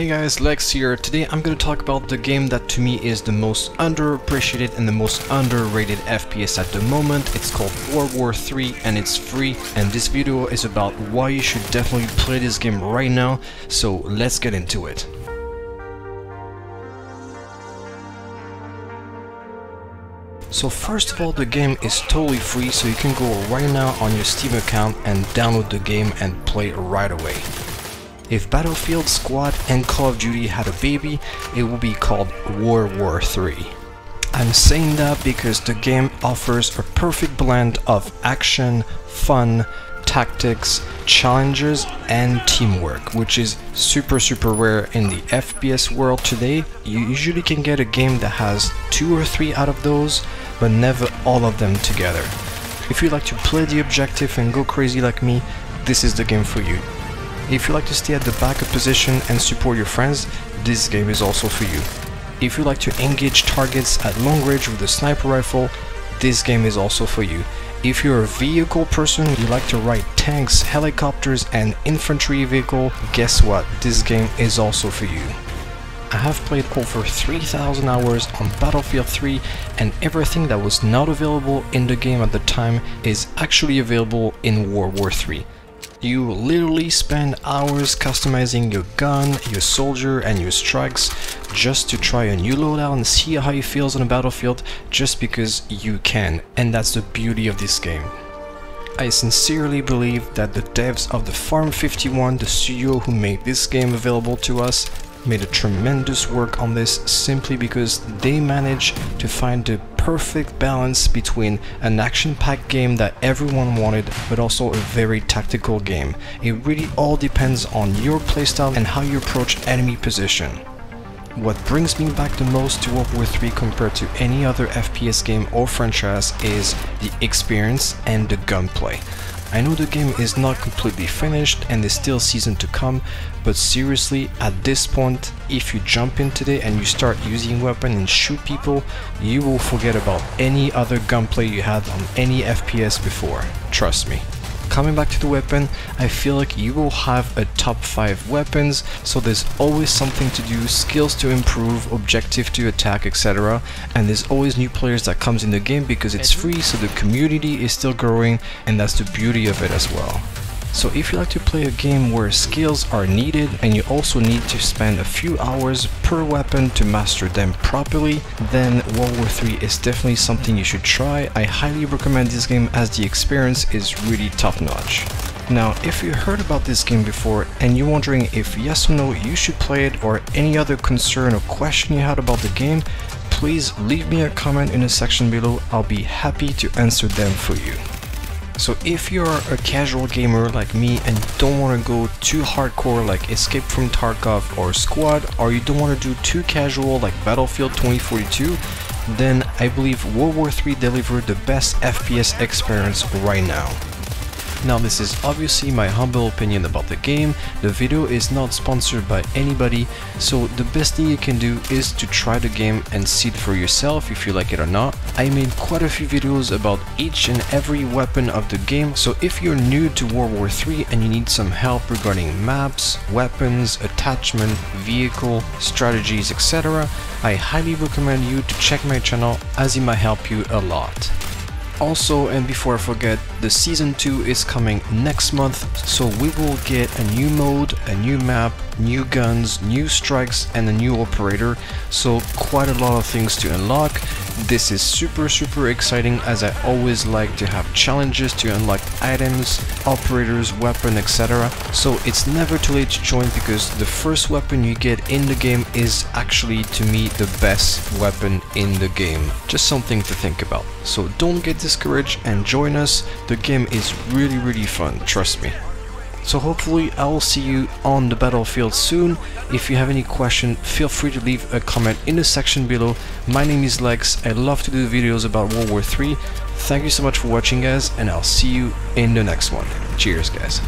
Hey guys, Lex here. Today I'm going to talk about the game that to me is the most underappreciated and the most underrated FPS at the moment. It's called World War 3 and it's free and this video is about why you should definitely play this game right now. So let's get into it. So first of all the game is totally free so you can go right now on your Steam account and download the game and play right away. If Battlefield, Squad and Call of Duty had a baby, it would be called World War 3. I'm saying that because the game offers a perfect blend of action, fun, tactics, challenges and teamwork, which is super super rare in the FPS world today. You usually can get a game that has two or three out of those, but never all of them together. If you like to play the objective and go crazy like me, this is the game for you. If you like to stay at the backup position and support your friends, this game is also for you. If you like to engage targets at long range with a sniper rifle, this game is also for you. If you're a vehicle person, you like to ride tanks, helicopters and infantry vehicle, guess what? This game is also for you. I have played for over 3000 hours on Battlefield 3 and everything that was not available in the game at the time is actually available in World War 3. You literally spend hours customizing your gun, your soldier and your strikes just to try a new loadout and see how it feels on a battlefield just because you can and that's the beauty of this game. I sincerely believe that the devs of the Farm 51, the studio who made this game available to us, made a tremendous work on this simply because they managed to find the perfect balance between an action-packed game that everyone wanted but also a very tactical game. It really all depends on your playstyle and how you approach enemy position. What brings me back the most to World War 3 compared to any other FPS game or franchise is the experience and the gunplay. I know the game is not completely finished and there's still season to come, but seriously, at this point, if you jump in today and you start using weapon and shoot people, you will forget about any other gunplay you had on any FPS before. Trust me. Coming back to the weapon, I feel like you will have a top 5 weapons, so there's always something to do, skills to improve, objective to attack, etc. And there's always new players that comes in the game because it's free, so the community is still growing, and that's the beauty of it as well. So if you like to play a game where skills are needed and you also need to spend a few hours per weapon to master them properly, then World War 3 is definitely something you should try. I highly recommend this game as the experience is really top notch. Now, if you heard about this game before and you're wondering if yes or no you should play it or any other concern or question you had about the game, please leave me a comment in the section below. I'll be happy to answer them for you. So if you're a casual gamer like me and don't want to go too hardcore like Escape from Tarkov or Squad or you don't want to do too casual like Battlefield 2042 then I believe World War 3 delivered the best FPS experience right now. Now this is obviously my humble opinion about the game, the video is not sponsored by anybody, so the best thing you can do is to try the game and see it for yourself if you like it or not. I made quite a few videos about each and every weapon of the game, so if you're new to World War 3 and you need some help regarding maps, weapons, attachment, vehicle, strategies, etc., I highly recommend you to check my channel as it might help you a lot. Also, and before I forget, the season 2 is coming next month, so we will get a new mode, a new map, new guns, new strikes and a new operator, so quite a lot of things to unlock. This is super super exciting as I always like to have challenges to unlock items, operators, weapon, etc. So it's never too late to join because the first weapon you get in the game is actually to me the best weapon in the game. Just something to think about. So don't get discouraged and join us. The game is really really fun, trust me. So hopefully I will see you on the battlefield soon. If you have any question, feel free to leave a comment in the section below. My name is Lex, I love to do videos about World War 3. Thank you so much for watching guys, and I'll see you in the next one. Cheers guys.